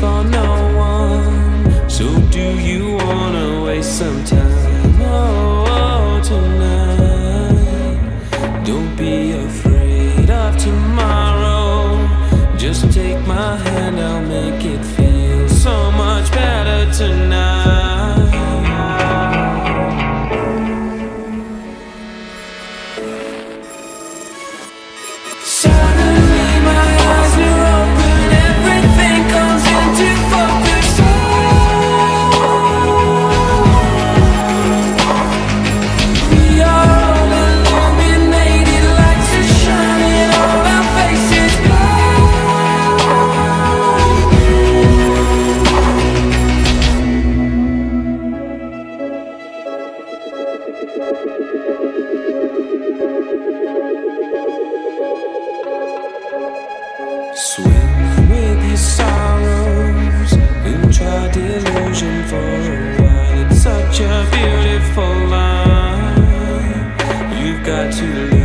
For no one. So do you wanna waste some time? Oh, tonight. Don't be afraid of tomorrow. Just take my hand, I'll make it feel so much better tonight. beautiful line. You've got to